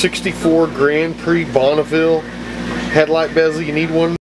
64 Grand Prix Bonneville headlight bezel. You need one